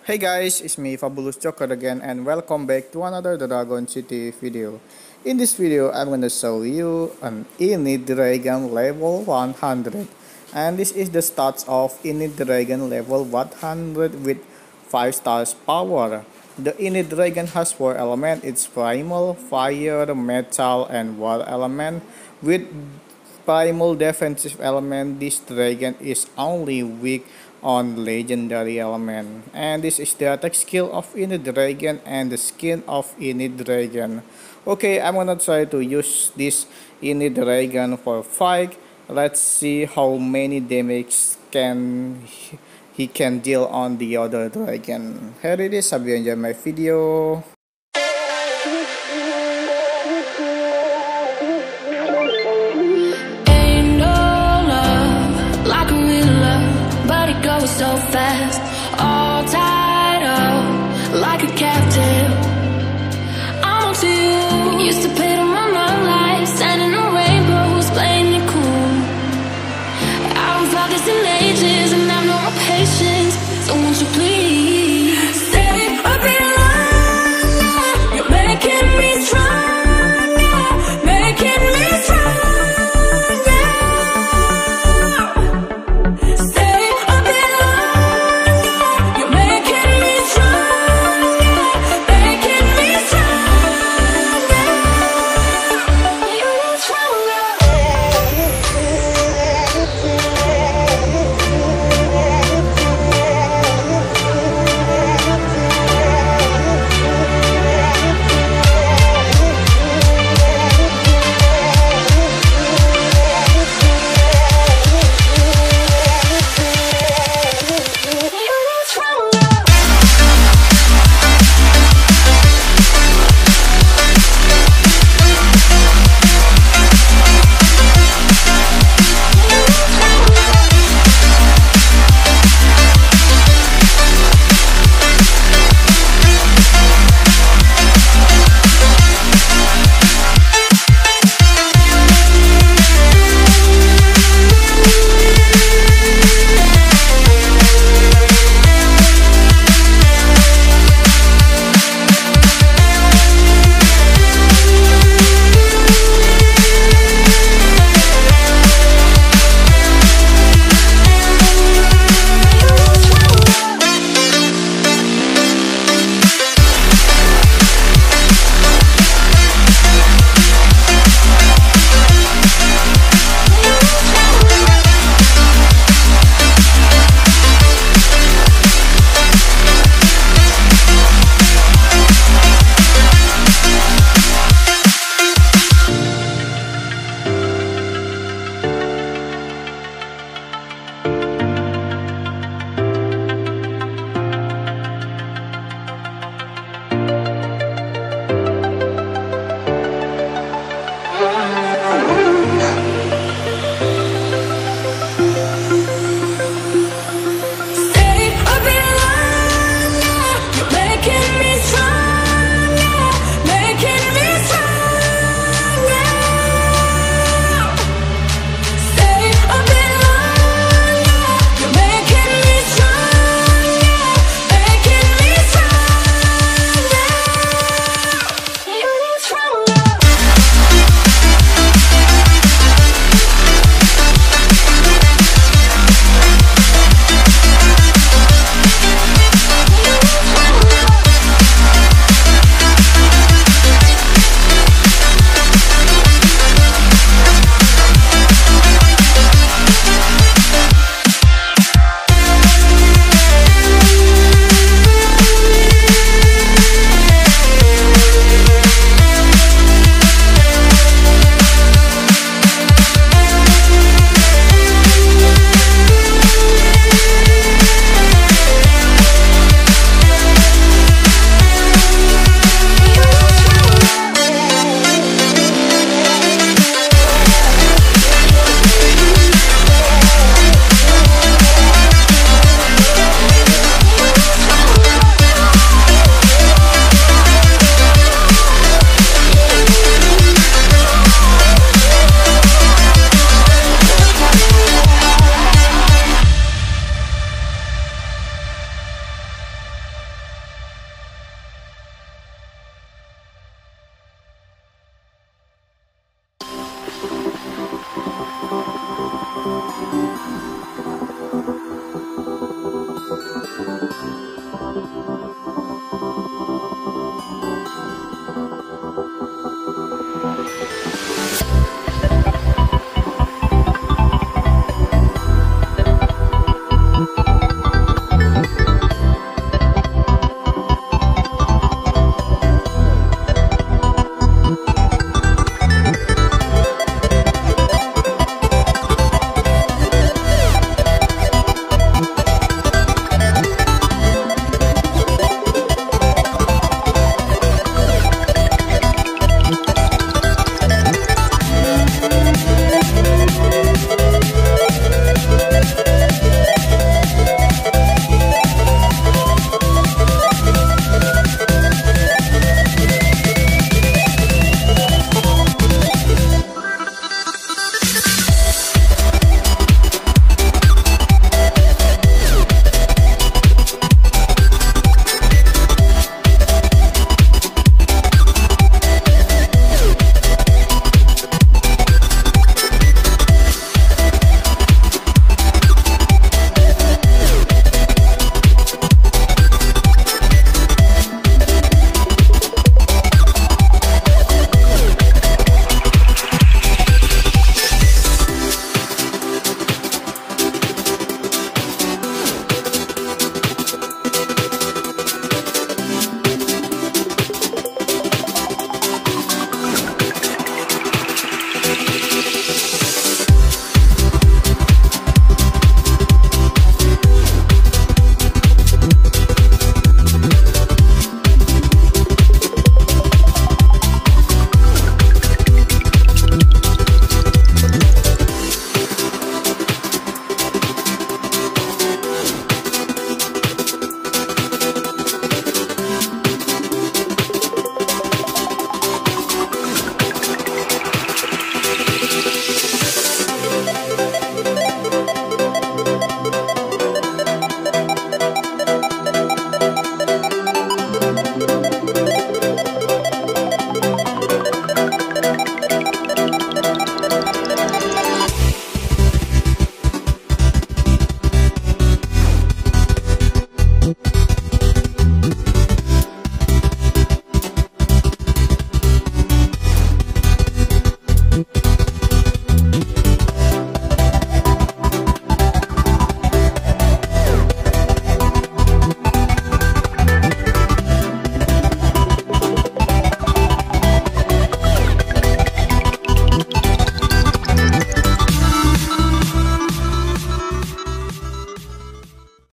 Hey guys, it's me Fabulous Joker again and welcome back to another Dragon City video. In this video, I'm gonna show you an Init Dragon level 100 and this is the stats of Init Dragon level 100 with 5 stars power. The Init Dragon has 4 elements, it's Primal, Fire, Metal and Water element. With Primal defensive element, this dragon is only weak on legendary element. And this is the attack skill of Init Dragon and the skin of Init Dragon. Okay I'm gonna try to use this Init Dragon for fight. Let's see how many damage can he can deal on the other dragon. Here it is hope you enjoy my video